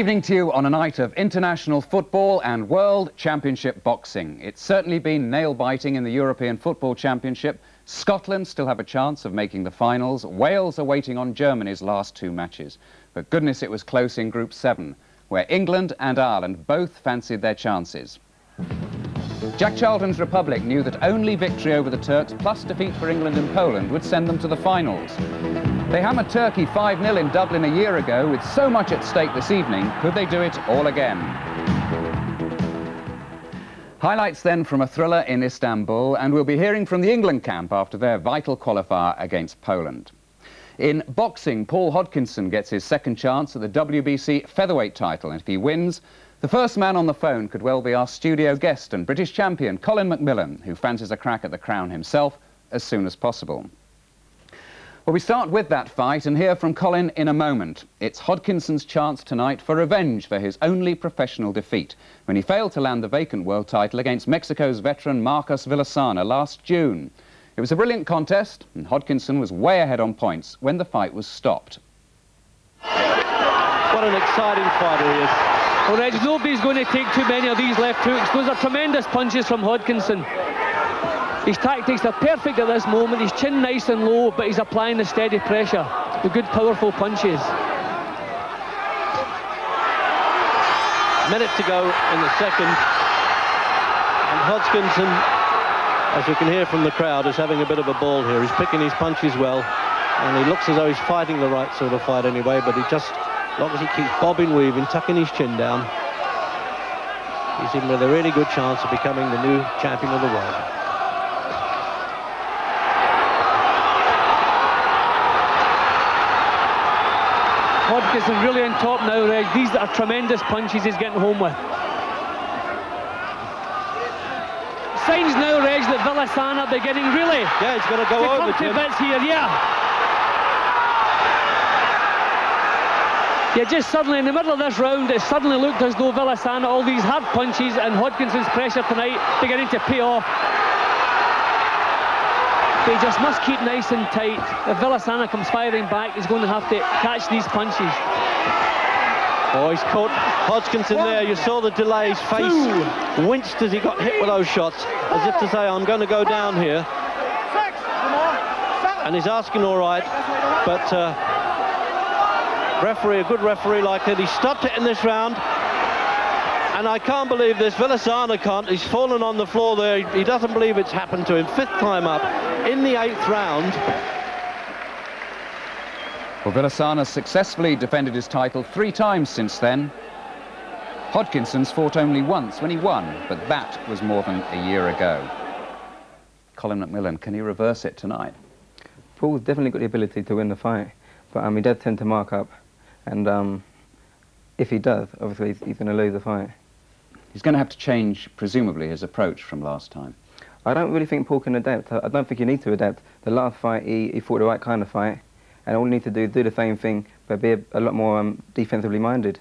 Evening to you on a night of international football and World Championship boxing. It's certainly been nail-biting in the European Football Championship. Scotland still have a chance of making the finals. Wales are waiting on Germany's last two matches. But goodness, it was close in Group 7, where England and Ireland both fancied their chances. Jack Charlton's Republic knew that only victory over the Turks plus defeat for England and Poland would send them to the finals. They hammered Turkey 5-0 in Dublin a year ago with so much at stake this evening. Could they do it all again? Highlights then from a thriller in Istanbul and we'll be hearing from the England camp after their vital qualifier against Poland. In boxing, Paul Hodkinson gets his second chance at the WBC featherweight title and if he wins, the first man on the phone could well be our studio guest and British champion Colin McMillan, who fancies a crack at the crown himself as soon as possible. Well, we start with that fight and hear from Colin in a moment. It's Hodkinson's chance tonight for revenge for his only professional defeat when he failed to land the vacant world title against Mexico's veteran Marcos Villasana last June. It was a brilliant contest and Hodkinson was way ahead on points when the fight was stopped. What an exciting fighter he is. Reg, nobody's going to take too many of these left hooks. Those are tremendous punches from Hodkinson. His tactics are perfect at this moment. His chin nice and low, but he's applying the steady pressure with good, powerful punches. Minute to go in the second. And Hodkinson, as we can hear from the crowd, is having a bit of a ball here. He's picking his punches well. And he looks as though he's fighting the right sort of fight anyway, but he just long as he keeps bobbing, weaving, tucking his chin down, he's in with a really good chance of becoming the new champion of the world. Hodkinson really on top now, Reg. These are tremendous punches he's getting home with. Signs now, Reg, that Villasana beginning really... Yeah, he's going to go over, to bits here, yeah. Yeah, just suddenly in the middle of this round, it suddenly looked as though Villasana, all these hard punches and Hodkinson's pressure tonight beginning to pay off. They just must keep nice and tight. If Villasana comes firing back, he's going to have to catch these punches. Oh, he's caught Hodkinson One, there. You saw the delay. His face two. winced as he got hit with those shots, as if to say, I'm going to go down here. And he's asking all right, but uh, referee, a good referee like that. He stopped it in this round. And I can't believe this. Villasana can't. He's fallen on the floor there. He doesn't believe it's happened to him. Fifth time up in the eighth round. Well, Villasana successfully defended his title three times since then. Hodkinson's fought only once when he won, but that was more than a year ago. Colin McMillan, can he reverse it tonight? Paul's definitely got the ability to win the fight, but um, he does tend to mark up. And um, if he does, obviously he's, he's going to lose the fight. He's going to have to change, presumably, his approach from last time. I don't really think Paul can adapt. I don't think he needs to adapt. The last fight, he, he fought the right kind of fight, and all he needs to do is do the same thing, but be a, a lot more um, defensively minded.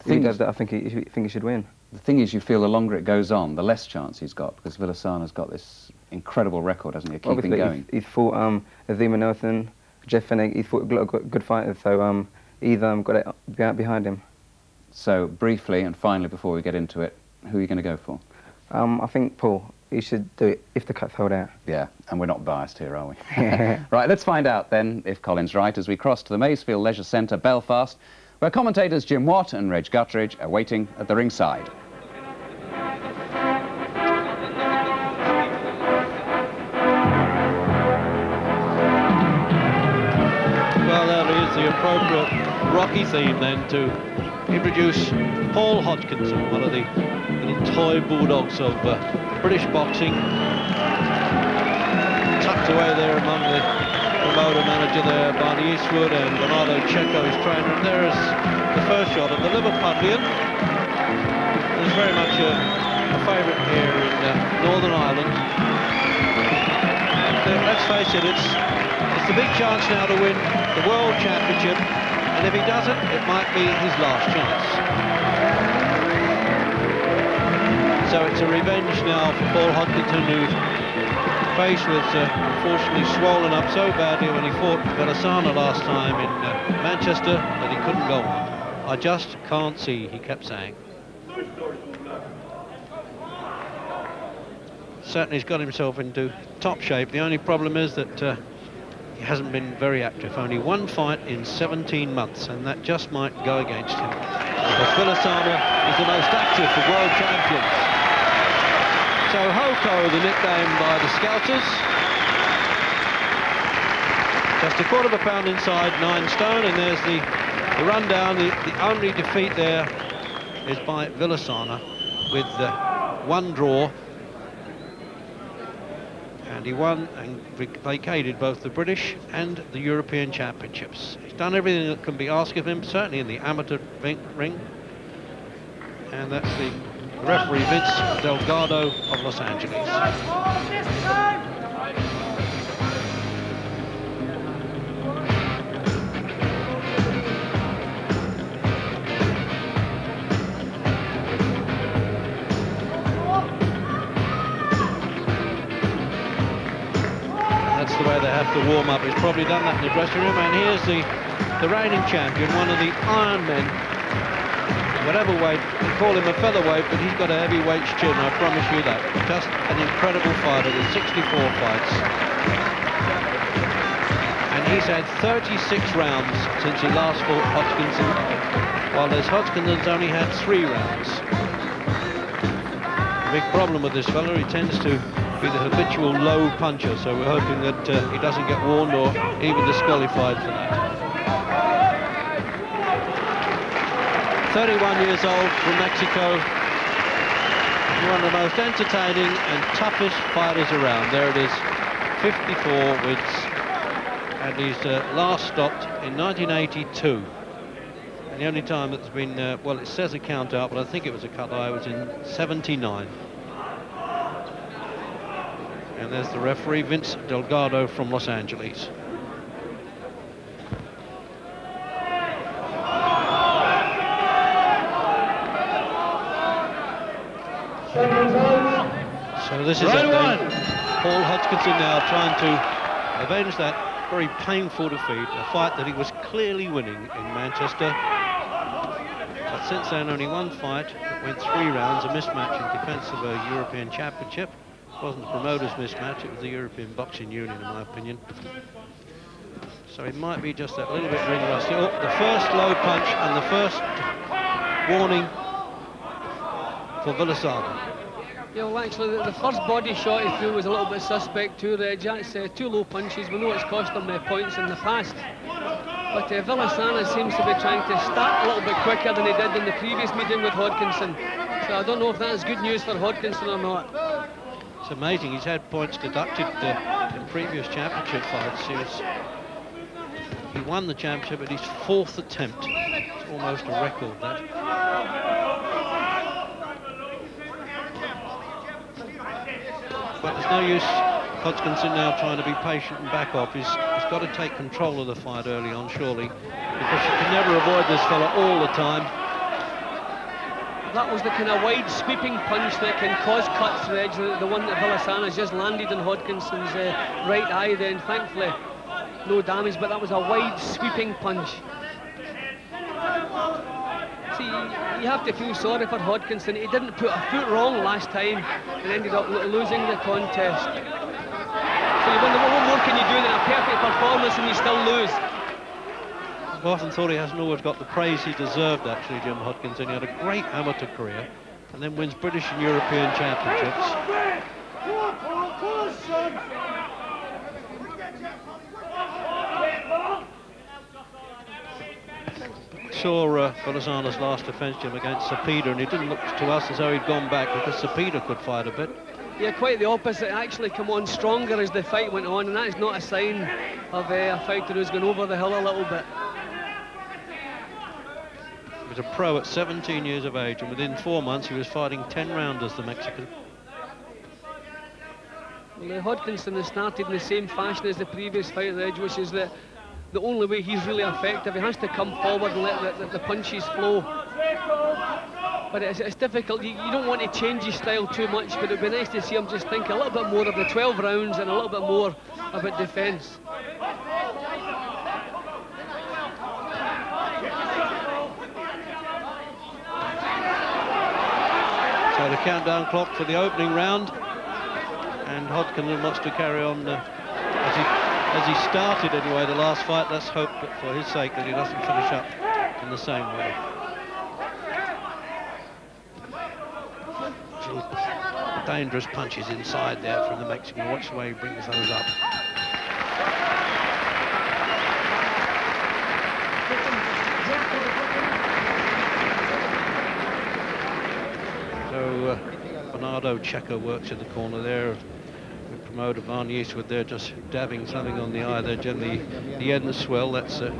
If he does that, I think he, he, think he should win. The thing is, you feel the longer it goes on, the less chance he's got, because Villasana's got this incredible record, hasn't he, keeping going. He's, he's fought um, Azumah Nelson, Jeff Fenech, he's fought a lot of good fighters, so um, either got it behind him. So briefly and finally, before we get into it, who are you going to go for? Um, I think Paul. He should do it if the cut's held out. Yeah, and we're not biased here, are we? right, let's find out then if Colin's right as we cross to the Maysfield Leisure Centre, Belfast, where commentators Jim Watt and Reg Gutteridge are waiting at the ringside. Rocky theme then to introduce Paul Hodkinson, one of the little toy bulldogs of uh, British boxing. Tucked away there among the promoter manager there, Barney Eastwood and Bernardo Checo, his trainer. And there is the first shot of the Liverpudlian. He's very much a, a favourite here in uh, Northern Ireland. And, uh, let's face it, it's it's a big chance now to win the World Championship, and if he doesn't, it might be his last chance. So it's a revenge now for Paul Hodkinson, whose face was uh, unfortunately swollen up so badly when he fought Villasana last time in uh, Manchester that he couldn't go on. I just can't see, he kept saying. Certainly he's got himself into top shape. The only problem is that uh, he hasn't been very active. Only one fight in 17 months, and that just might go against him. Because Villasana is the most active of world champions. So Hoko, the nickname by the Scousers. Just a quarter of a pound inside, nine stone, and there's the, the rundown. The, the only defeat there is by Villasana with the one draw and he won and vacated both the British and the European Championships. He's done everything that can be asked of him, certainly in the amateur ring. And that's the referee Vince Delgado of Los Angeles. To warm up. He's probably done that in the dressing room. And here's the, the reigning champion, one of the Iron Men. Whatever weight, they call him a featherweight, but he's got a heavyweight's chin, I promise you that. Just an incredible fighter with 64 fights. And he's had 36 rounds since he last fought Hodkinson, while there's Hodkinson's only had three rounds. The big problem with this fellow, he tends to be the habitual low puncher, so we're hoping that uh, he doesn't get warned or even disqualified for that. 31 years old from Mexico. One of the most entertaining and toughest fighters around. There it is, 54 wins. And he's uh, last stopped in 1982. And the only time that's been, uh, well, it says a count out, but I think it was a cut eye, was in 79. And there's the referee, Vince Delgado from Los Angeles. So this is right it Paul Hodkinson now trying to avenge that very painful defeat, a fight that he was clearly winning in Manchester. But since then, only one fight that went three rounds, a mismatch in defence of a European Championship wasn't the promoter's mismatch, it was the European Boxing Union, in my opinion. So it might be just that little bit ring rusty. Oh, the first low punch and the first warning for Villasana. Yeah, well, actually, the, the, first body shot he threw was a little bit suspect too, uh, two low punches. We know it's cost him uh, points in the past. But uh, Villasana seems to be trying to start a little bit quicker than he did in the previous meeting with Hodkinson. So I don't know if that's good news for Hodkinson or not. It's amazing. He's had points deducted uh, in previous championship fights. He, was, he won the championship at his fourth attempt. It's almost a record, that. But there's no use Hodkinson now trying to be patient and back off. He's, he's got to take control of the fight early on, surely, because you can never avoid this fella all the time that was the kind of wide sweeping punch that can cause cuts to the edge. The, one that Villasana's just landed in Hodkinson's uh, right eye then, thankfully no damage, but that was a wide sweeping punch. See, you have to feel sorry for Hodkinson. He didn't put a foot wrong last time and ended up losing the contest. So you wonder, what more can you do than a perfect performance and you still lose? Often thought he hasn't always got the praise he deserved, actually, Jim Hodkinson. He had a great amateur career and then wins British and European championships. saw uh, last defence, Jim, against Zepeda, and it didn't look to us as though he'd gone back because Zepeda could fight a bit. Yeah, quite the opposite. Actually come on stronger as the fight went on, and that is not a sign of uh, a fighter who's gone over the hill a little bit was a pro at 17 years of age, and within four months he was fighting 10 rounders, the Mexican. Well, uh, Hodkinson has started in the same fashion as the previous fight edge, which is that the only way he's really effective, he has to come forward and let the, the, the punches flow. But it's, it's difficult. You, you, don't want to change his style too much, but it'd be nice to see him just think a little bit more of the 12 rounds and a little bit more about defence. Countdown clock for the opening round. And Hodkinson wants to carry on uh, as, he, as he started anyway the last fight. Let's hope for his sake that he doesn't finish up in the same way. Dangerous punches inside there from the Mexican. Watch the way he brings those up. So uh, Bernardo Checo works in the corner there. The promoter Van Eastwood there just dabbing something on the eye there. Generally, the Enswell. That's uh,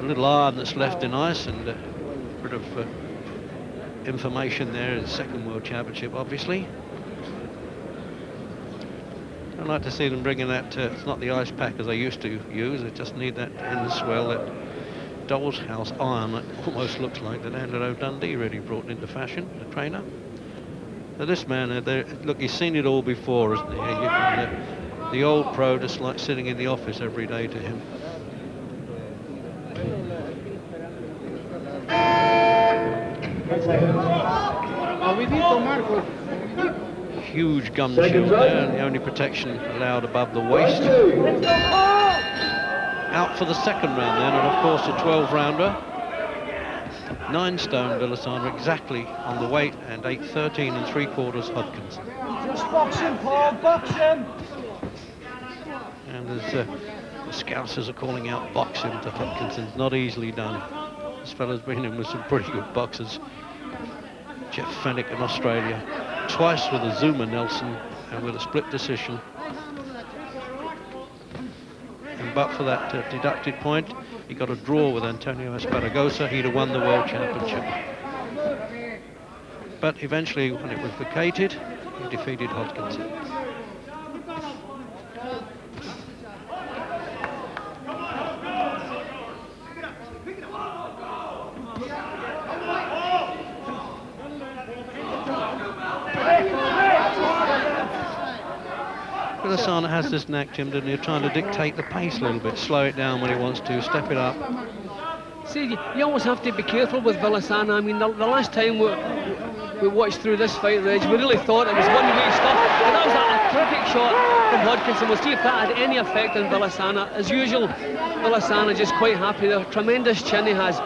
a little iron that's left in ice and a bit of uh, information there in the second World Championship, obviously. I'd like to see them bringing that, uh, it's not the ice pack as they used to use, they just need that Enswell, that doll's house iron that almost looks like that Angelo Dundee really brought into fashion, the trainer. Now this man, look, he's seen it all before, isn't he? the, the old pro just like sitting in the office every day to him. Huge gum shield there, and the only protection allowed above the waist. Out for the second round then, and of course a 12 rounder. Nine stone Villasana exactly on the weight, and 8.13 and three quarters Hodkinson. Just box him, Paul, box him! And as uh, the Scousers are calling out boxing to Hodkinson, not easily done. This fella's been in with some pretty good boxers. Jeff Fenech in Australia, twice with Azumah Nelson and with a split decision. And but for that uh, deducted point, he got a draw with Antonio Esparragosa, he'd have won the World Championship. But eventually, when it was vacated, he defeated Hodkinson. Villasana has this knack, Jim, doesn't he? Trying to dictate the pace a little bit, slow it down when he wants to, step it up. See, you always have to be careful with Villasana. I mean, the, the last time we, we watched through this fight, Reg, we really thought it was one-way stuff. And that was a, a terrific shot from Hodkinson. We'll see if that had any effect on Villasana. As usual, Villasana just quite happy. The tremendous chin he has.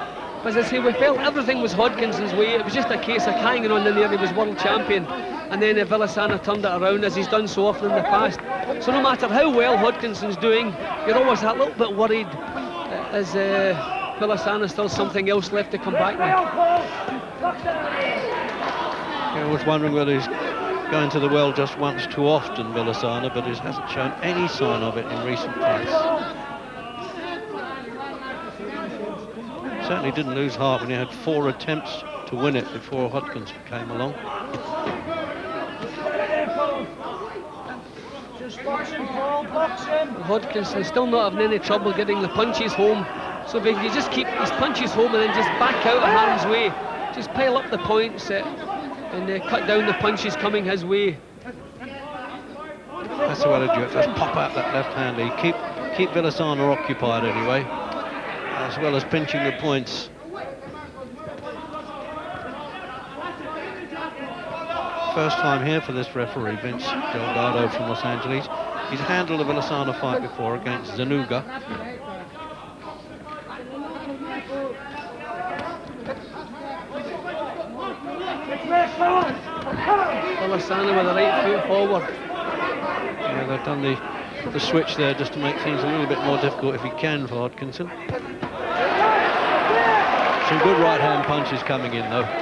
But as I say, we felt everything was Hodkinson's way. It was just a case of hanging on in there. He was world champion and then Villasana turned it around as he's done so often in the past. So no matter how well Hodkinson's doing, you're always a little bit worried uh, as uh, Villasana still something else left to come back with. I was wondering whether he's going to the well just once too often, Villasana, but he hasn't shown any sign of it in recent fights. Certainly didn't lose heart when he had four attempts to win it before Hodkinson came along. Hodkinson still not having any trouble getting the punches home. So if he just keep his punches home and then just back out of harm's way, just pile up the points uh, and uh, cut down the punches coming his way. That's the way to do it. Just pop out that left hand. Keep keep Villasana occupied anyway, as well as pinching the points. First time here for this referee, Vince Delgado from Los Angeles. He's handled a Villasana fight before against Zanuga. Villasana with the right foot forward. Yeah, they've done the, the switch there just to make things a little bit more difficult if he can for Hodkinson. Some good right-hand punches coming in though.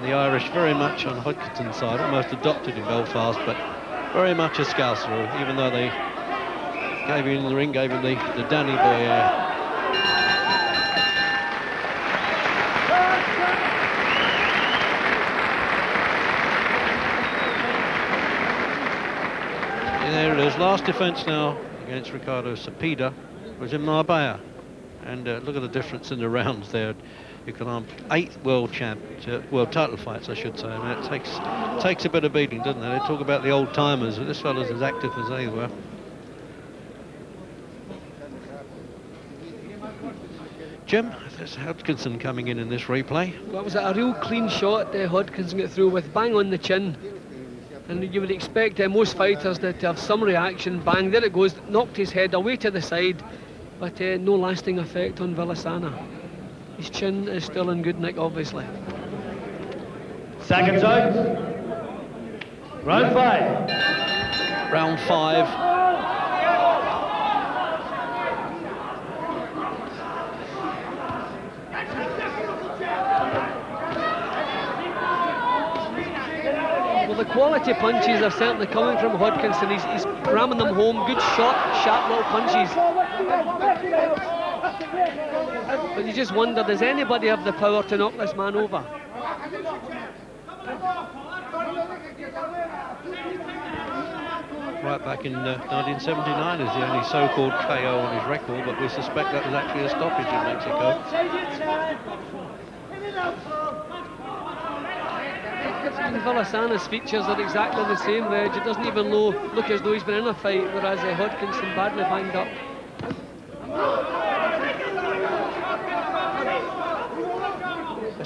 And the Irish very much on Hodkinson's side, almost adopted in Belfast, but very much a Scouser, even though they gave him the ring, gave him the, the Danny boy air. there it is, last defence now against Ricardo Cepeda was in Marbella. And uh, look at the difference in the rounds there can arm eight world champ, uh, world title fights, I should say. I mean, it takes takes a bit of beating, doesn't it? They talk about the old timers, but this fellow's as active as they were. Jim, there's Hodkinson coming in in this replay. Well, was a real clean shot uh, Hodkinson got through with, bang on the chin. And you would expect uh, most fighters to, to have some reaction, bang, there it goes, knocked his head away to the side, but uh, no lasting effect on Villasana. His chin is still in good nick, obviously. Seconds out. Round five. Round five. the quality punches are certainly coming from Hodkinson. He's, he's ramming them home. Good shot, sharp little punches. But you just wonder, does anybody have the power to knock this man over? Right back in uh, 1979 is the only so-called KO on his record, but we suspect that was actually a stoppage in Mexico. Villasana's features are exactly the same, Reg. It doesn't even look, look as though he's been in a fight, whereas uh, Hodkinson badly banged up.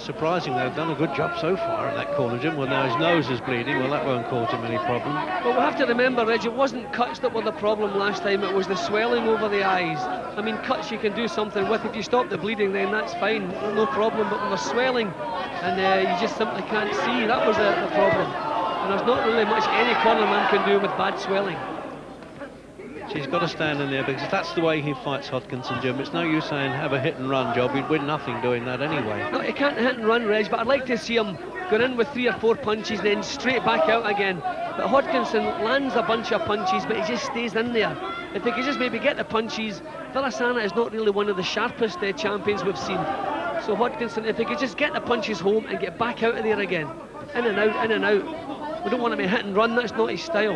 Surprising they've done a good job so far in that corner, Jim. Well, now his nose is bleeding. Well, that won't cause him any problem. Well, we have to remember, Reg, it wasn't cuts that were the problem last time. It was the swelling over the eyes. I mean, cuts you can do something with. If you stop the bleeding, then that's fine, no problem. But when there's swelling and uh, you just simply can't see, that was the, the problem. And there's not really much any corner man can do with bad swelling. He's got to stand in there because that's the way he fights Hodkinson, Jim. It's no use saying have a hit and run job. He'd win nothing doing that anyway. No, he can't hit and run, Reg, but I'd like to see him going in with three or four punches and then straight back out again. But Hodkinson lands a bunch of punches, but he just stays in there. If he could just maybe get the punches, Villasana is not really one of the sharpest uh, champions we've seen. So Hodkinson, if he could just get the punches home and get back out of there again, in and out, in and out. We don't want him to hit and run, that's not his style.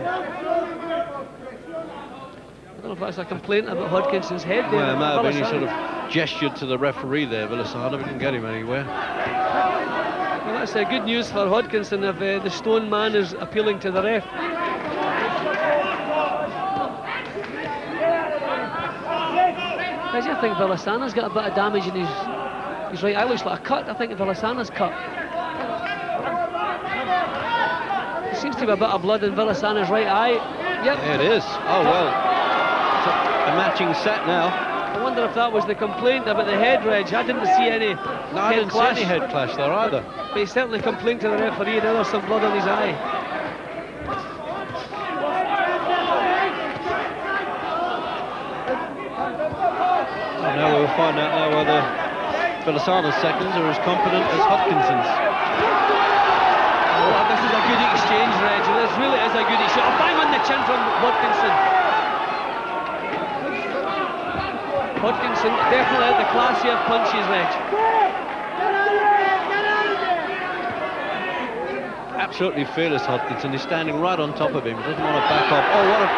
I don't know if that's a complaint about Hodkinson's head there. Well, it might have been he sort of gestured to the referee there, Villasana, but didn't get him anywhere. Well, that's uh, good news for Hodkinson if uh, the stone man is appealing to the ref. I think Villasana's got a bit of damage in his, his right eye. Looks like a cut. I think Villasana's cut. There seems to be a bit of blood in Villasana's right eye. Yep. There it is. Oh, well matching set now. I wonder if that was the complaint about the head, Reg. I didn't see any no, I didn't clash. see any head clash there either. But he certainly complained to the referee now there's some blood on his eye. Now we'll find out now whether Villasana's seconds are as competent as Hodkinson's. Oh, this is a good exchange, Reg. This really is a good exchange. Oh, bang on the chin from Hodkinson. Hodkinson definitely had the classier punches, Reg. Absolutely fearless Hodkinson. He's standing right on top of him. Doesn't want to back off. Oh, what a...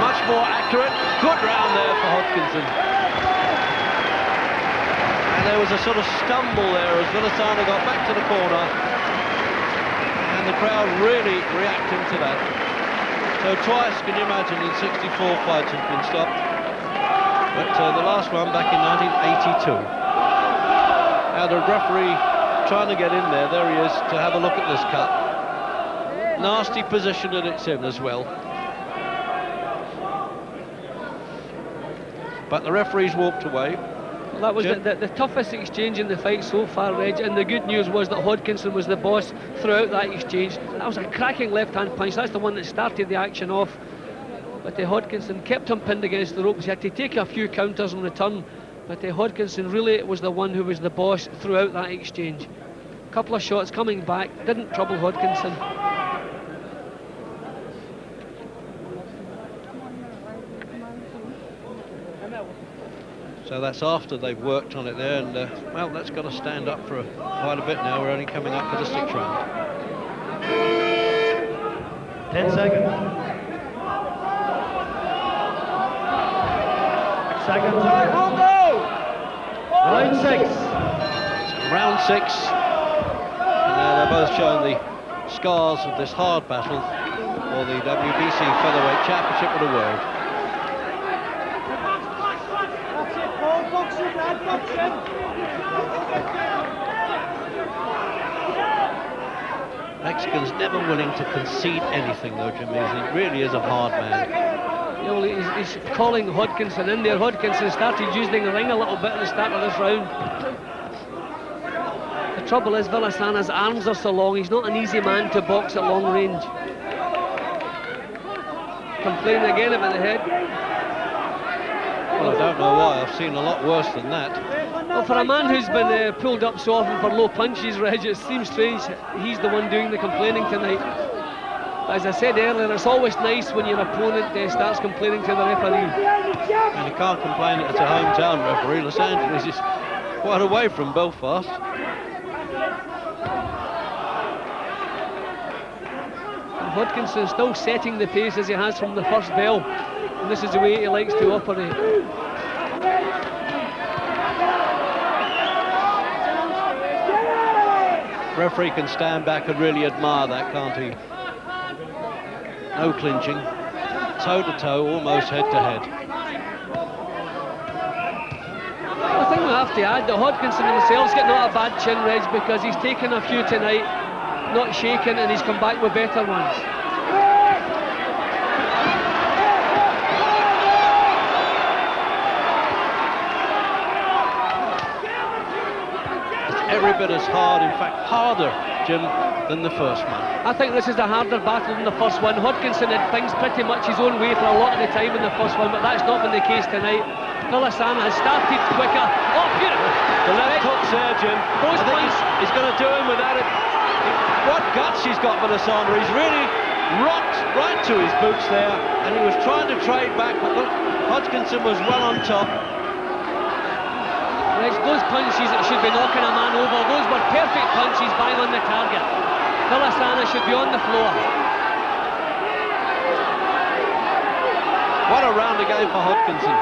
Much more accurate. Good round there for Hodkinson. And there was a sort of stumble there as Villasana got back to the corner. And the crowd really reacting to that. So twice, can you imagine, in 64 fights has been stopped. But uh, the last one back in 1982. Now the referee trying to get in there. There he is to have a look at this cut. Nasty position that it's in as well. But the referee's walked away. Well, That was the, the, the, toughest exchange in the fight so far, Reg, and the good news was that Hodkinson was the boss throughout that exchange. That was a cracking left-hand punch. That's the one that started the action off. But uh, Hodkinson kept him pinned against the ropes. He had to take a few counters on return. But uh, Hodkinson really was the one who was the boss throughout that exchange. A couple of shots coming back, didn't trouble Hodkinson. So that's after they've worked on it there, and uh, well, that's got to stand up for a, quite a bit now. We're only coming up for the sixth round. Ten seconds. Seconds out. Round six. Round six. And now they're both showing the scars of this hard battle for the WBC Featherweight Championship of the World. Mexican's never willing to concede anything, though, Jimmy. He really is a hard man. You know, he's, he's calling Hodkinson in there. Hodkinson started using the ring a little bit at the start of this round. The trouble is, Villasana's arms are so long, he's not an easy man to box at long range. Complaining again about the head. Well, I don't know why. I've seen a lot worse than that. Well, for a man who's been uh, pulled up so often for low punches, Reg, it seems strange he's the one doing the complaining tonight. As I said earlier, it's always nice when your opponent uh, starts complaining to the referee. And you can't complain it's a hometown referee. Los Angeles is quite away from Belfast. And Hodkinson still setting the pace as he has from the first bell. And this is the way he likes to operate. Referee can stand back and really admire that, can't he? No clinching, toe to toe, almost head to head. I think we have to add that Hodkinson himself's got not a bad chin, Reg, because he's taken a few tonight, not shaken, and he's come back with better ones. Every bit as hard, in fact harder, Jim, than the first one. I think this is a harder battle than the first one. Hodkinson had things pretty much his own way for a lot of the time in the first one, but that's not been the case tonight. Villasana has started quicker. Oh, beautiful! The left hook's there, Jim. Those points. He's, he's going to do him without it. What guts he's got, Villasana. He's really rocked right to his boots there, and he was trying to trade back, but Hodkinson was well on top. Those punches that should be knocking a man over, those were perfect punches bang on the target. Villasana should be on the floor. What a round again for Hodkinson.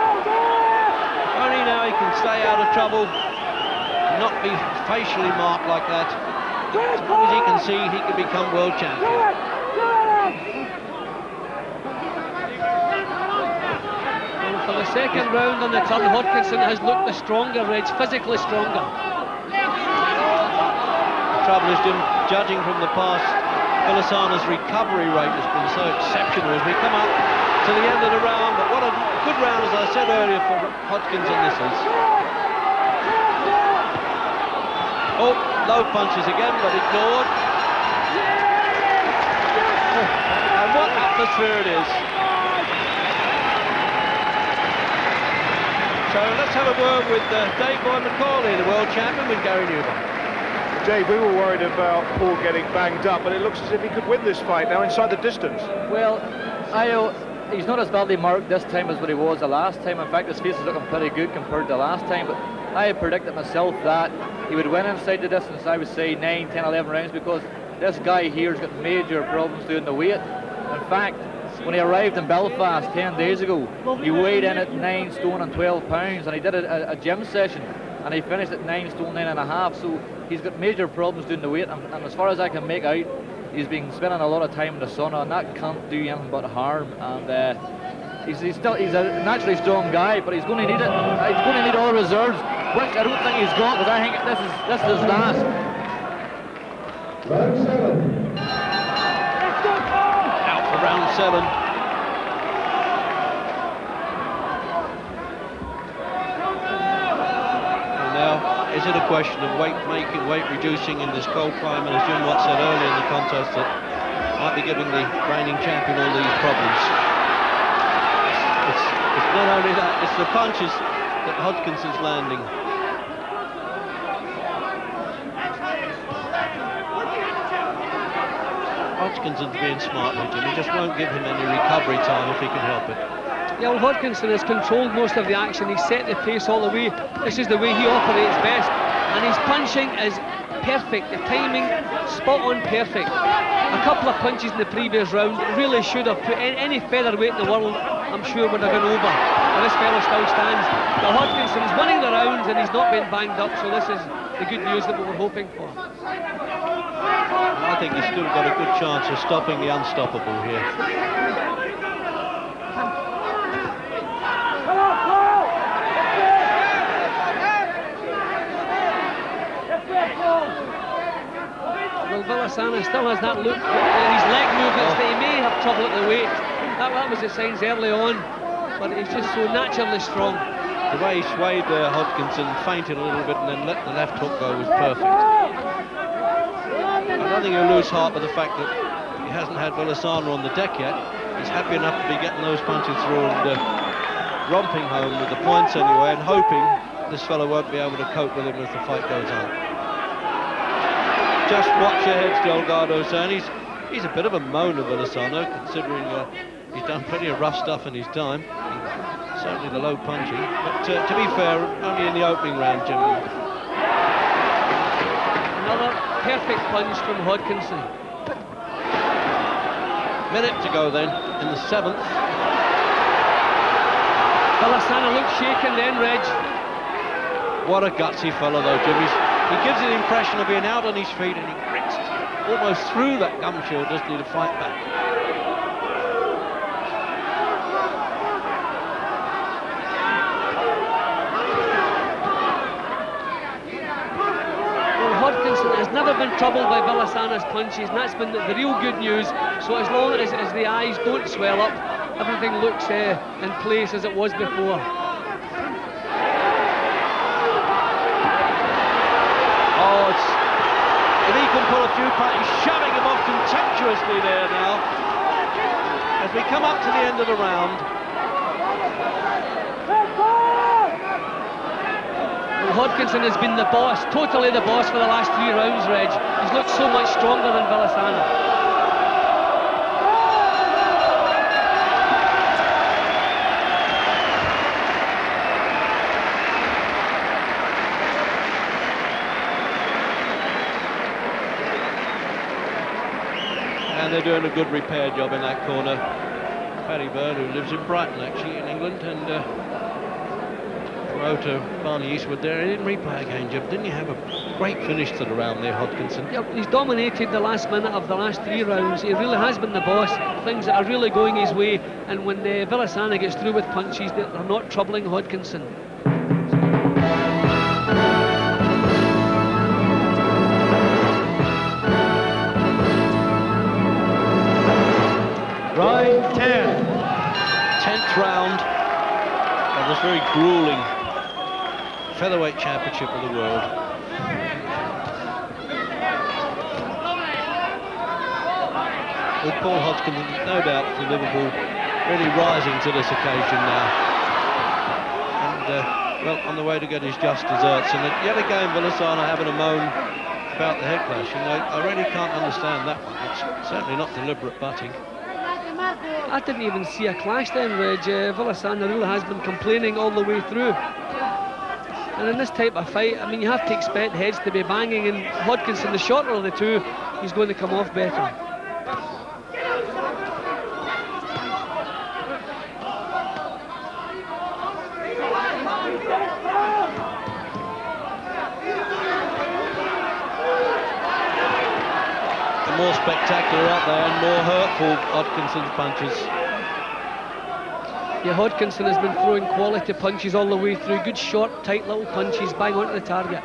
Only now he can stay out of trouble, not be facially marked like that. As long as he can see, he can become world champion. For the second round on the turn, Hodkinson has looked the stronger, Reg, physically stronger. Trouble is, Jim, judging from the past, Villasana's recovery rate has been so exceptional as we come up to the end of the round. But what a good round, as I said earlier, for Hodkinson this is. Oh, low punches again, but ignored. And what atmosphere it is. So let's have a word with uh, Dave Boy McAuley, the world champion, with Gary Newbon. Dave, we were worried about Paul getting banged up, but it looks as if he could win this fight now inside the distance. Well, I he's not as badly marked this time as what he was the last time. In fact, his face is looking pretty good compared to the last time, but I had predicted myself that he would win inside the distance, I would say 9, 10, 11 rounds, because this guy here has got major problems doing the weight. In fact, when he arrived in Belfast 10 days ago, he weighed in at 9 stone and 12 pounds, and he did a, a gym session, and he finished at 9 stone, 9 and a half, so he's got major problems doing the weight, and, and as far as I can make out, he's been spending a lot of time in the sauna, and that can't do anything but harm, and uh, he's, he's, still, he's a naturally strong guy, but he's going to need it, he's going to need all reserves, which I don't think he's got, because I think this is, this is his last. Seven seven. And now, is it a question of weight making, weight reducing in this cold climate, as Jim Watt said earlier in the contest, that might be giving the reigning champion all these problems? It's, it's not only that, it's the punches that Hodkinson's landing. Hodkinson's being smart with him. He just won't give him any recovery time if he can help it. Yeah, well, Hodkinson has controlled most of the action. He's set the pace all the way. This is the way he operates best. And his punching is perfect. The timing, spot on perfect. A couple of punches in the previous round really should have put any featherweight in the world, I'm sure, would have been over. But this fellow still stands. But Hodkinson's winning the rounds and he's not been banged up, so this is the good news that we were hoping for. I think he's still got a good chance of stopping the unstoppable here. Well, Villasana still has that look in his leg movements oh. that he may have trouble at the weight. That, that was the signs early on, but he's just so naturally strong. The way he swayed uh, Hodkinson, fainted a little bit and then let the left hook go was perfect. I think he'll lose heart by the fact that he hasn't had Villasana on the deck yet. He's happy enough to be getting those punches through and uh, romping home with the points anyway and hoping this fellow won't be able to cope with him as the fight goes on. Just watch your heads, Delgado saying he's he's a bit of a moaner, Villasana, considering uh, he's done plenty of rough stuff in his time. Certainly the low punching. But uh, to be fair, only in the opening round, Jim. Perfect punch from Hodkinson. Minute to go then, in the seventh. Villasana looks shaken then, Reg. What a gutsy fellow though, Jimmy. He gives the impression of being out on his feet and he grits almost through that gum shield, doesn't he, to fight back. Well, Hodkinson has never been troubled by Villasana's punches, and that's been the, the real good news. So as long as, as the eyes don't swell up, everything looks uh, in place as it was before. Oh, it's, if he can pull a few he's shoving him off contemptuously there now. As we come up to the end of the round, Hodkinson has been the boss, totally the boss for the last three rounds, Reg. He's looked so much stronger than Villasana. and they're doing a good repair job in that corner. Paddy Byrne, who lives in Brighton actually in England, and uh, promoter Barney Eastwood there. He didn't replay again, Jim. Didn't you have a great finish to the round there, Hodkinson? Yep, he's dominated the last minute of the last three rounds. He really has been the boss. Things are really going his way, and when uh, Villasana gets through with punches, they're they're not troubling Hodkinson. Round 10. Tenth round of this very grueling featherweight championship of the world. With Paul Hodgkin, no doubt, for Liverpool, really rising to this occasion now. And, uh, well, on the way to get his just desserts. And yet again, Villasana having a moan about the head clash. I, I really can't understand that one. It's certainly not deliberate butting. I didn't even see a clash then, Reg. Uh, Villasana really has been complaining all the way through. And in this type of fight, I mean, you have to expect heads to be banging, and Hodkinson, the shorter of the two, he's going to come off better. The more spectacular up there and more hurtful Hodkinson's punches. Yeah, Hodkinson has been throwing quality punches all the way through. Good short, tight little punches, bang onto the target.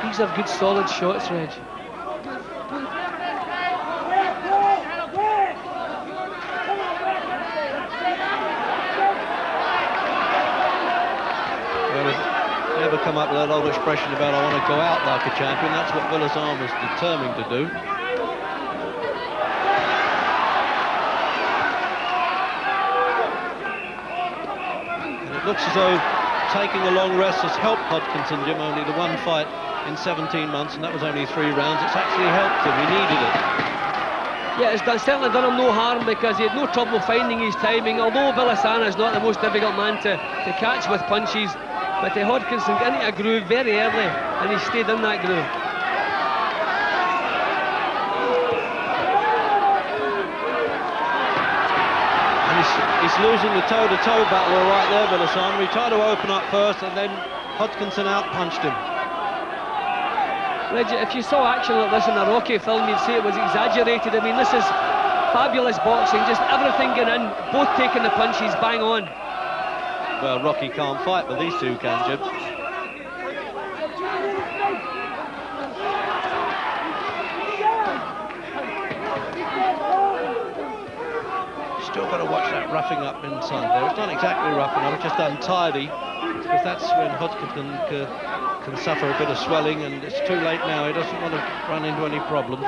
These are good, solid shots, Reg. Well, if they ever come up with that old expression about I want to go out like a champion, that's what Villasana was determined to do. Looks as though taking a long rest has helped Hodkinson, Jim, only the one fight in 17 months, and that was only three rounds. It's actually helped him. He needed it. Yeah, it's done, certainly done him no harm because he had no trouble finding his timing. Although Villasana is not the most difficult man to, to catch with punches, but uh, Hodkinson got into a groove very early and he stayed in that groove. And he's, he's losing the toe-to-toe battle right there, Villasana. He tried to open up first, and then Hodkinson out-punched him. Reggie, if you saw action like this in a Rocky film, you'd say it was exaggerated. I mean, this is fabulous boxing, just everything going in, both taking the punches bang on. Well, Rocky can't fight, but these two can, Jim. got to watch inside there. It's not exactly roughing up, it's just untidy, because that's when Hodkinson can, can suffer a bit of swelling, and it's too late now. He doesn't want to run into any problems.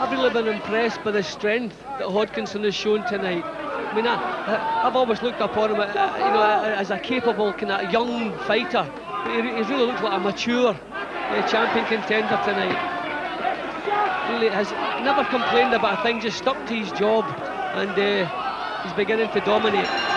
I've really been impressed by the strength that Hodkinson has shown tonight. I mean, I, have always looked upon him, uh, you know, as a capable kind of young fighter. But he, he really looks like a mature uh, champion contender tonight. Really has never complained about a thing, just stuck to his job, and uh, he's beginning to dominate.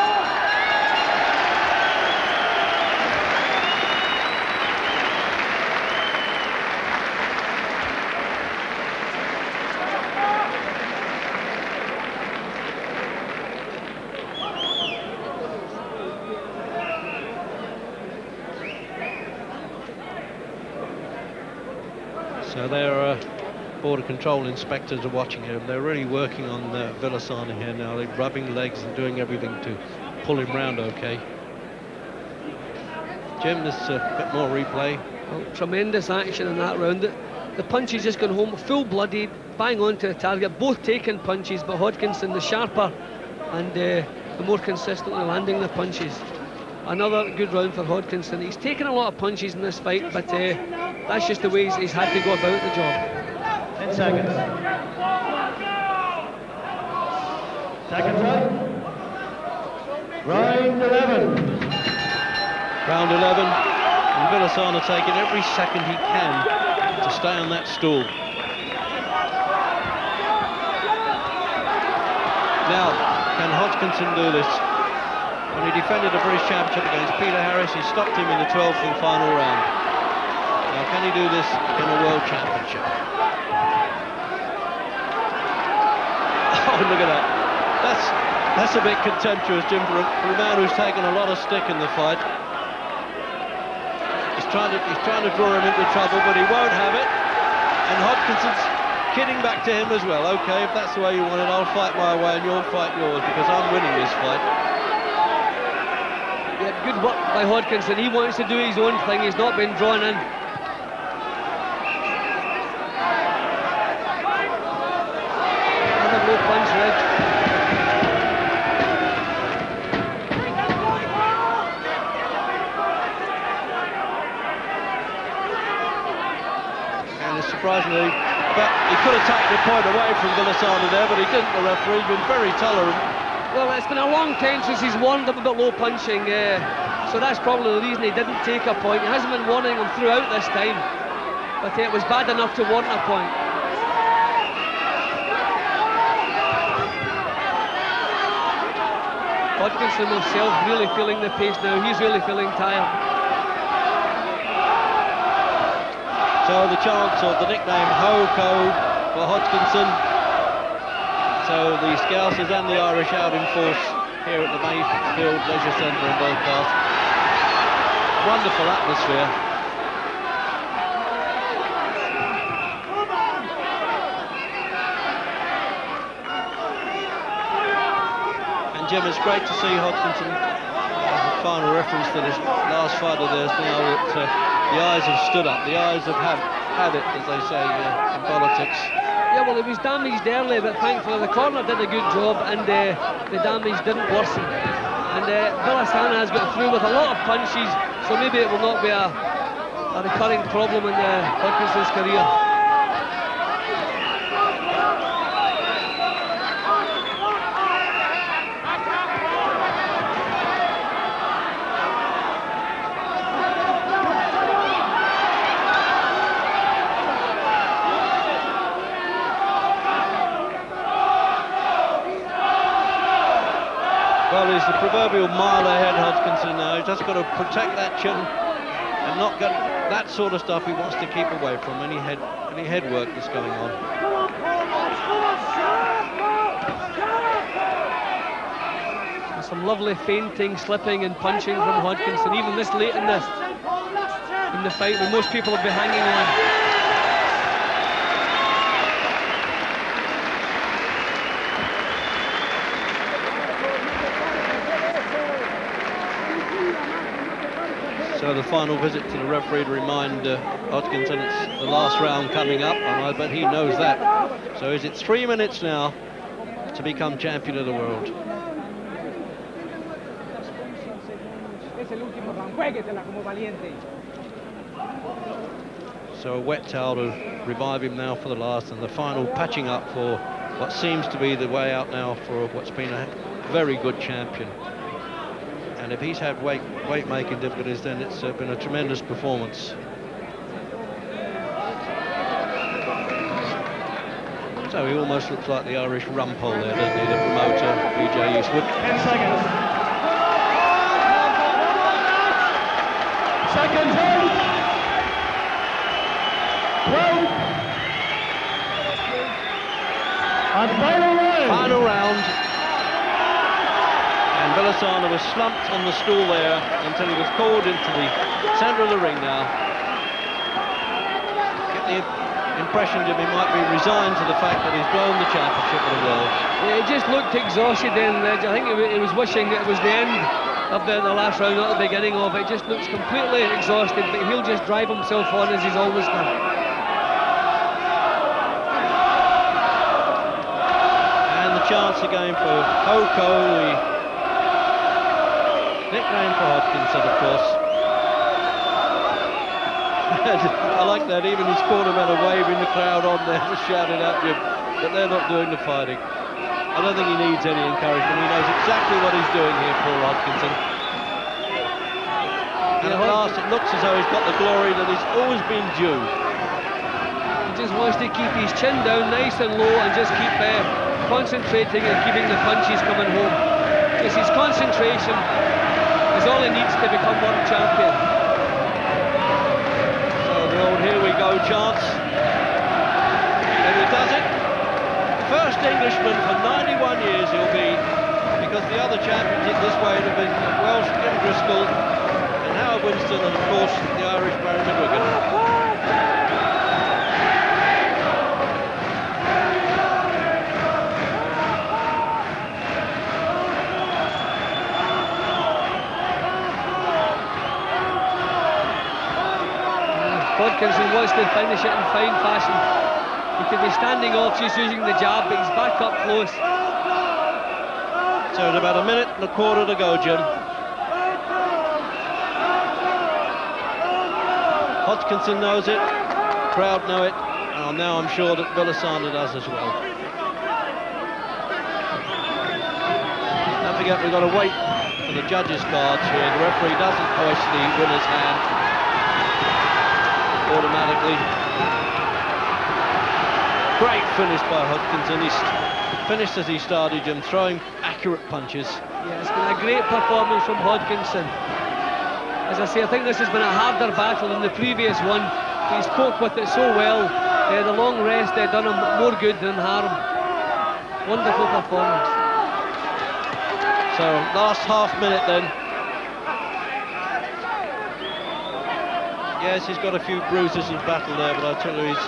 Control inspectors are watching him. They're really working on uh, Villasana here now. They're rubbing legs and doing everything to pull him round okay. Jim, this a bit more replay. Well, tremendous action in that round. The, the punches just gone home, full-blooded, bang on to the target, both taking punches, but Hodkinson the sharper and uh, the more consistently landing the punches. Another good round for Hodkinson. He's taken a lot of punches in this fight, but uh, that's just the way he's, he's had to go about the job. 10 seconds. Second round. Round 11. Round 11. And Villasana taking every second he can to stay on that stool. Now, can Hodkinson do this? When he defended the British Championship against Peter Harris, he stopped him in the 12th and final round. Now, can he do this in a World Championship? Oh, look at that. That's that's a bit contemptuous, Jim, for a, for a man who's taken a lot of stick in the fight. He's trying to he's trying to draw him into trouble, but he won't have it. And Hodkinson's kidding back to him as well. Okay, if that's the way you want it, I'll fight my way and you'll fight yours because I'm winning this fight. Yeah, good work by Hodkinson. He wants to do his own thing. He's not been drawn in. surprisingly. But he could have taken a point away from Villasana there, but he didn't. The referee's been very tolerant. Well, it's been a long time since he's warned him about low punching, uh, so that's probably the reason he didn't take a point. He hasn't been warning him throughout this time, but uh, it was bad enough to warrant a point. Hodkinson himself really feeling the pace now. He's really feeling tired. So the chance of the nickname Hoko for Hodkinson. So the Scousers and the Irish out in force here at the Maysfield Leisure Centre in Belfast. Wonderful atmosphere. And Jim, it's great to see Hodkinson, a final reference to this last fight of theirs now that uh, the eyes have stood up. The eyes have had, had it, as they say uh, in politics. Yeah, well, it was damaged early, but thankfully the corner did a good job and uh, the damage didn't worsen. And uh, Villasana has got through with a lot of punches, so maybe it will not be a, a recurring problem in uh, Hodkinson's career. Proverbial mile ahead Hodkinson now. He's just got to protect that chin and not get that sort of stuff he wants to keep away from any head any head work that's going on. Some lovely feinting, slipping and punching from Hodkinson, even this late in the in the fight when most people would be hanging on. So the final visit to the referee to remind uh, Hodkinson it's the last round coming up, and I bet he knows that. So is it three minutes now to become champion of the world. So a wet towel to revive him now for the last and the final patching up for what seems to be the way out now for what's been a very good champion. And if he's had weight, weight making difficulties, then it's uh, been a tremendous performance. So he almost looks like the Irish Rumpole there, doesn't he, the promoter, BJ Eastwood. 10 seconds. Second hit. 12. And final round. Final round. And Villasana was slumped on the stool there until he was called into the centre of the ring now. Get the impression that he might be resigned to the fact that he's blown the championship of the world. Yeah, he just looked exhausted then, uh, Reg. I think he, was wishing it was the end of the, the last round, not the beginning of it. Just looks completely exhausted, but he'll just drive himself on as he's always done. And the chance again for Hoko, the nickname for Hodkinson, of course. I like that, even his cornermen are waving the crowd on there, just shouting at him, but they're not doing the fighting. I don't think he needs any encouragement. He knows exactly what he's doing here, Paul Hodkinson. And at last, it looks as though he's got the glory that he's always been due. He just wants to keep his chin down nice and low and just keep uh, concentrating and keeping the punches coming home. Because his concentration is all he needs to become world champion. So old here we go chance. And he does it. First Englishman for 91 years he'll be, because the other champions it this way would have been Welsh Jim Driscoll and Howard Winstone and of course Hodkinson wants to finish it in fine fashion. He could be standing off just using the jab, but he's back up close. So at about a minute and a quarter to go, Jim. Hodkinson knows it, crowd know it, and now I'm sure that Villasana does as well. Don't forget we've got to wait for the judges' cards here. The referee doesn't hoist the winner's hand automatically. Great finish by Hodkinson. He's finished as he started, Jim, throwing accurate punches. Yeah, it's been a great performance from Hodkinson. As I say, I think this has been a harder battle than the previous one. He's coped with it so well. Uh, the long rest uh, done him more good than harm. Wonderful performance. So last half minute then. Yes, he's got a few bruises and battle there, but I tell you, his,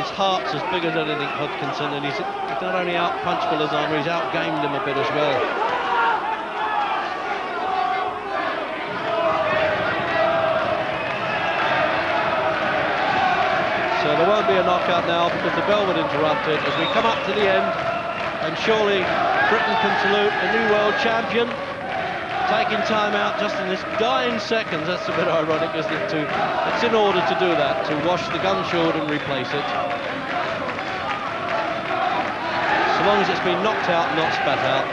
his heart's as big as anything, Hodkinson, and he's, not only out-punched Villasana, he's outgamed him a bit as well. So there won't be a knockout now because the bell would interrupt it as we come up to the end, and surely Britain can salute a new world champion taking time out just in this dying seconds. That's a bit ironic, isn't it? To, it's in order to do that, to wash the gum shield and replace it. So long as it's been knocked out, not spat out.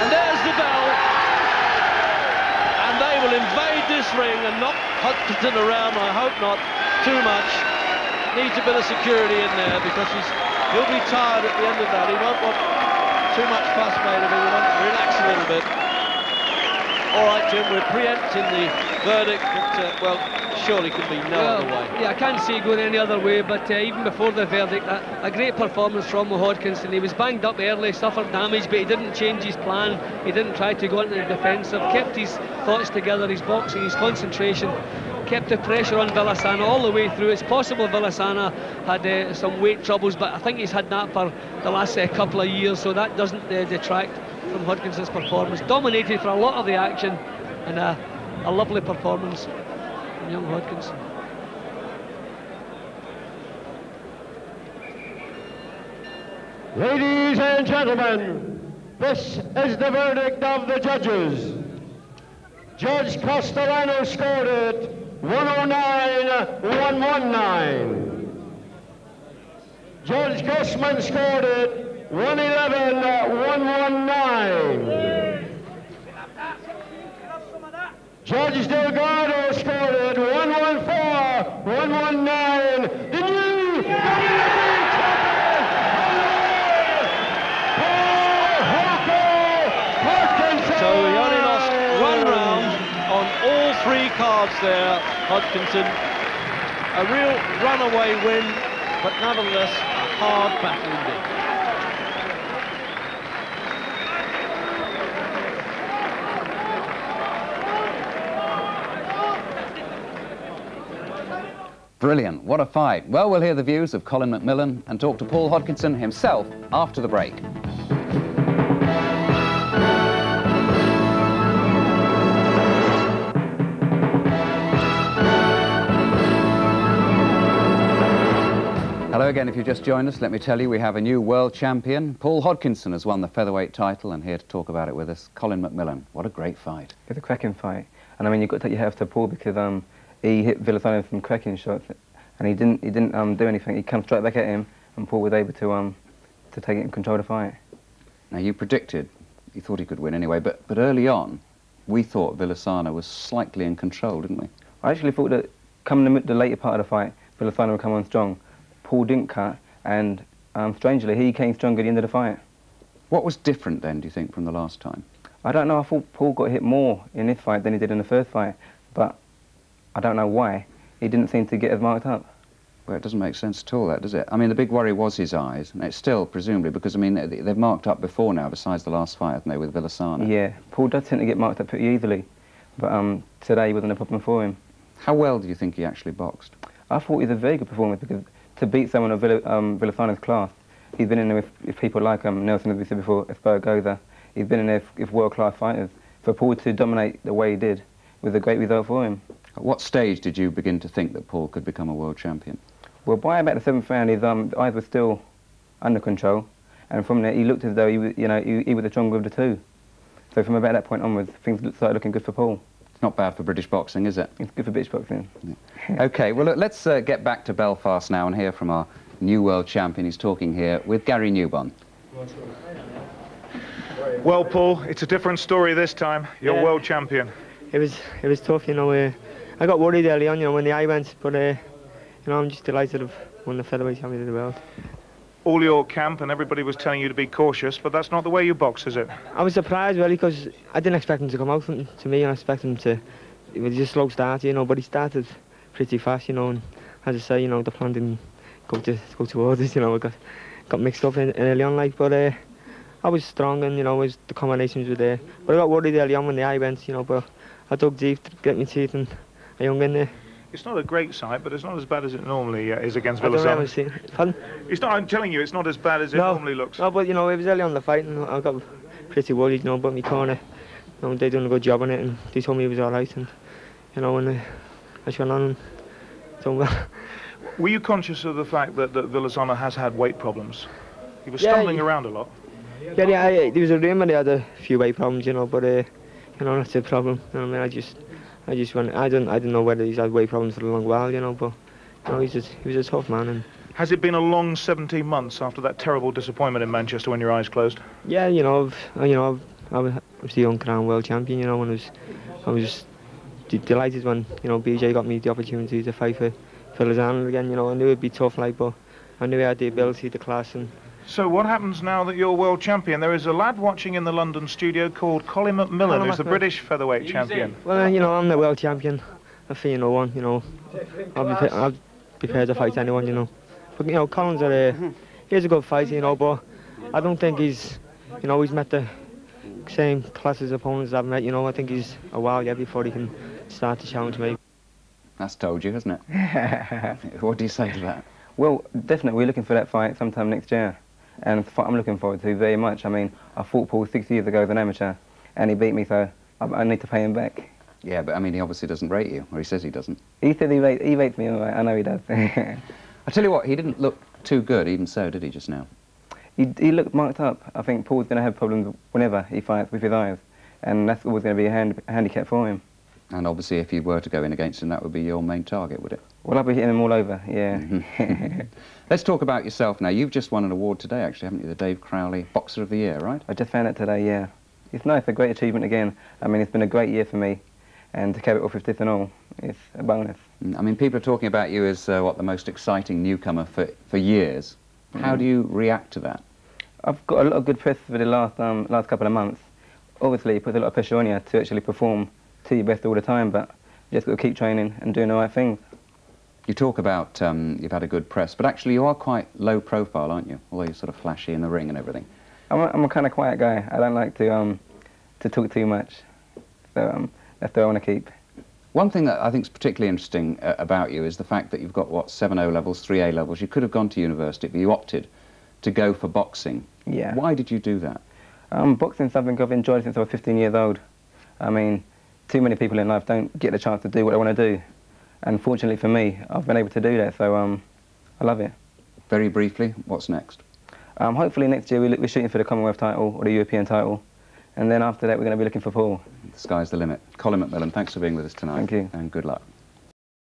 And there's the bell. And they will invade this ring and knock Hudson around. I hope not too much. Needs a bit of security in there because he'll be tired at the end of that. He won't want too much fuss made of him. He wants to relax a little bit. All right, Jim, we're preempting the verdict, but, uh, well, surely could be no Well, other way. Yeah, I can't see it going any other way, but uh, even before the verdict, a, a great performance from Hodkinson. He was banged up early, suffered damage, but he didn't change his plan. He didn't try to go into the defensive, kept his thoughts together, his boxing, his concentration, kept the pressure on Villasana all the way through. It's possible Villasana had uh, some weight troubles, but I think he's had that for the last uh, couple of years, so that doesn't uh, detract from Hodkinson's performance. Dominated for a lot of the action, and a, a lovely performance from young Hodkinson. Ladies and gentlemen, this is the verdict of the judges. Judge Castellano scored it 109-119. Judge Gussman scored it 111-119. Judge Delgado scored it 114-119. The new WBC champion, Paul Hawko Hodkinson. So he only lost one round on all there, Hodkinson. A real runaway win, but nevertheless a hard battle indeed. Brilliant. What a fight. Well, we'll hear the views of Colin McMillan and talk to Paul Hodkinson himself after the break. Again. If you just joined us, let me tell you we have a new world champion. Paul Hodkinson has won the featherweight title and here to talk about it with us, Colin McMillan. What a great fight. It's a cracking fight. And I mean, you've got to take your hat off to Paul because um, he hit Villasana from cracking shots and he didn't, he didn't um, do anything. He came straight back at him and Paul was able to, um, to take it and control the fight. Now, you predicted, you thought he could win anyway, but, but early on, we thought Villasana was slightly in control, didn't we? I actually thought that coming the, the later part of the fight, Villasana would come on strong. Paul didn't cut and um, strangely, he came stronger at the end of the fight. What was different then, do you think, from the last time? I don't know, I thought Paul got hit more in this fight than he did in the first fight, but I don't know why. He didn't seem to get as marked up. Well, it doesn't make sense at all, that, does it? I mean, the big worry was his eyes, and it's still, presumably, because, I mean, they- they've marked up before now, besides the last fight, haven't they, with Villasana? Yeah, Paul does tend to get marked up pretty easily, but um, today wasn't a problem for him. How well do you think he actually boxed? I thought he was a very good performance because to beat someone of Villa, um, Villasana's class, he's been in there with, with people like um, Nelson, as we said before, Esparragoza. He's been in there with, with world-class fighters. For Paul to dominate the way he did was a great result for him. At what stage did you begin to think that Paul could become a world champion? Well, by about the seventh round, his um, eyes were still under control, and from there he looked as though he was, you know, he, he was the stronger of the two. So from about that point onwards, things started looking good for Paul. It's not bad for British boxing, is it? It's good for British boxing. Okay, well, look, let's uh, get back to Belfast now and hear from our new world champion. He's talking here with Gary Newbon. Well, Paul, it's a different story this time. You're Yeah. world champion. it was it was tough, you know. Uh, I got worried early on, you know, when the eye went, but uh, you know, I'm just delighted I've won the featherweight champion of the world. All your camp and everybody was telling you to be cautious, but that's not the way you box, is it? I was surprised really because I didn't expect him to come out to me. I expected him to. It was just a slow start, you know, but he started pretty fast, you know. And as I say, you know, the plan didn't go to go towards us, you know. I got got mixed up in, early on, like, but uh, I was strong and you know, was the combinations were there. But I got worried early on when the eye went, you know. But I dug deep to get my teeth and I hung in there. It's not a great sight, but it's not as bad as it normally uh, is against I don't remember Villasana. seeing. Pardon? It's not. I'm telling you, it's not as bad as it No. normally looks. No, but you know, it was early on the fight, and I got pretty worried, you know, about my corner. You know, they done a good job on it, and they told me it was all right, and you know, and uh, I just went on and done well. Were you conscious of the fact that, that Villasana has had weight problems? He was Yeah, stumbling he- around a lot. yeah, yeah, I, there was a rumour they had a few weight problems, you know, but uh, you know, that's a problem. You know, I mean, I just, I just went. I didn't, I don't know whether he's had weight problems for a long while, you know, but you know, he's just, he was a tough man, and Has it been a long 17 months after that terrible disappointment in Manchester when your eyes closed? Yeah, you know, I've, you know, I've, I was, I was the young crown world champion, you know, and I was, I was d- delighted when, you know, BJ got me the opportunity to fight for, for Lozano again, you know, I knew it'd be tough, like, but I knew I had the ability, the class, and So what happens now that you're world champion? There is a lad watching in the London studio called Colin McMillan, Colin who's the British featherweight champion. well, uh, you know, I'm the world champion. I fear no one, you know. I'll be, I'll be prepared to fight anyone, you know. But you know, Collins are a, he's a good fighter, you know, but I don't think he's, you know, he's met the same class as opponents I've met, you know. I think he's a while yet before he can start to challenge me. That's told you, hasn't it? what do you say to that? Well, definitely, we're looking for that fight sometime next year. And fight I'm looking forward to very much. I mean, I fought Paul six years ago as an amateur, and he beat me, so I, I need to pay him back. Yeah, but I mean, he obviously doesn't rate you, or he says he doesn't. He said he, rate, he rates me all right. I know he does. I tell you what, he didn't look too good, even so, did he, just now? He, he looked marked up. I think Paul's going to have problems whenever he fights with his eyes, and that's always going to be a, hand, a handicap for him. And obviously, if you were to go in against him, that would be your main target, would it? Well, I'll be hitting them all over, yeah. Let's talk about yourself now. You've just won an award today, actually, haven't you? The Dave Crowley Boxer of the Year, right? I just found it today, yeah. It's nice, a great achievement again. I mean, it's been a great year for me, and to carry it off with this and all, it's a bonus. Mm, I mean, people are talking about you as, uh, what, the most exciting newcomer for, for years. How do you react to that? I've got a lot of good press for the last, um, last couple of months. Obviously, it puts a lot of pressure on you to actually perform to your best all the time, but you just got to keep training and doing the right things. You talk about um, you've had a good press, but actually you are quite low profile, aren't you? Although you're sort of flashy in the ring and everything. I'm a, I'm a kind of quiet guy. I don't like to, um, to talk too much. So um, that's what I want to keep. One thing that I think is particularly interesting uh, about you is the fact that you've got, what, 7 levels, 3 A levels. You could have gone to university, but you opted to go for boxing. Yeah. Why did you do that? Um, boxing is something I've enjoyed since I was 15 years old. I mean, too many people in life don't get the chance to do what they want to do. And fortunately for me, I've been able to do that, so um, I love it. Very briefly, what's next? Um, hopefully next year we're shooting for the Commonwealth title or the European title. And then after that, we're going to be looking for Paul. The sky's the limit. Colin McMillan, thanks for being with us tonight. Thank you. And good luck.